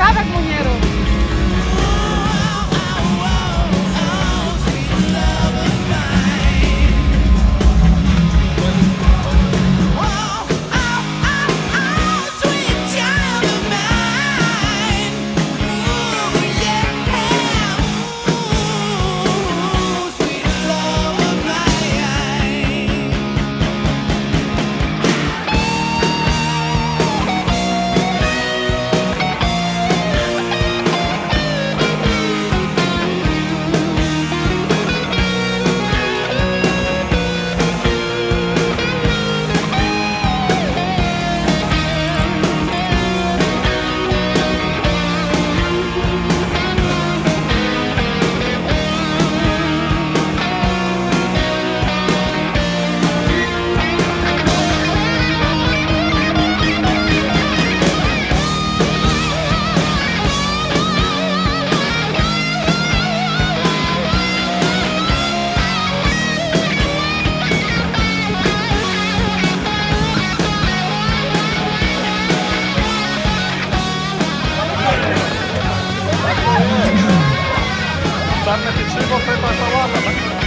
cada comunhero. 残念で中国戦敗したワります